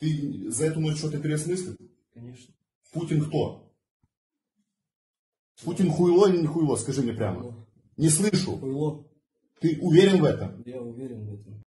ты за эту ночь что-то переосмыслил? Конечно. Путин кто? Путин хуйло или не хуйло, скажи мне прямо. Хуйло. Не слышу. Хуйло. Ты уверен в этом? Я уверен в этом.